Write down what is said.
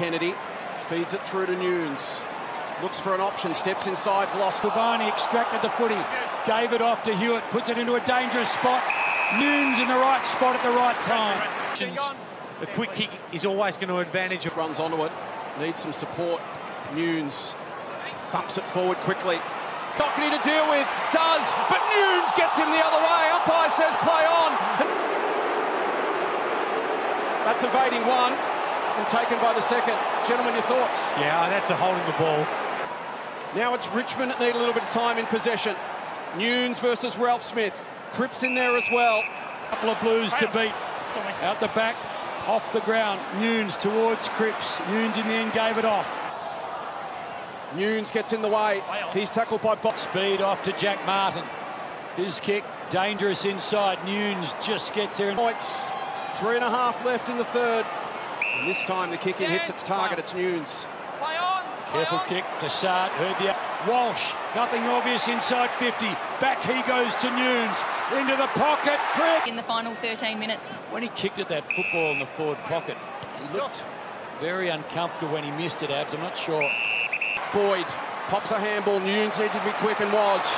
Kennedy feeds it through to Newnes. Looks for an option, steps inside, lost. Cavani extracted the footy, gave it off to Hewett, puts it into a dangerous spot. Newnes in the right spot at the right time. The quick kick is always going to advantage. Runs onto it, needs some support. Newnes thumps it forward quickly. Cockney to deal with, does, but Newnes gets him the other way. Umpire says play on. That's evading one and taken by the second. Gentlemen, your thoughts? Yeah, that's a holding the ball. Now it's Richmond that need a little bit of time in possession. Newnes versus Ralph Smith. Cripps in there as well. Couple of blues to beat. Out the back, off the ground. Newnes towards Cripps. Newnes in the end gave it off. Newnes gets in the way. He's tackled by Box. Speed off to Jack Martin. His kick, dangerous inside. Newnes just gets there. Points. Three and a half left in the third. And this time the kick in hits its target. It's Newnes. Careful kick to Sart. Heard the Walsh. Nothing obvious inside 50. Back he goes to Newnes. Into the pocket. Crick. in the final 13 minutes. When he kicked at that football in the forward pocket, he looked very uncomfortable when he missed it, Abs. I'm not sure. Boyd pops a handball. Newnes needed to be quick and was.